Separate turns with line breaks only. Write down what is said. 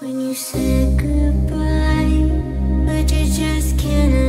When you said goodbye, but you just can't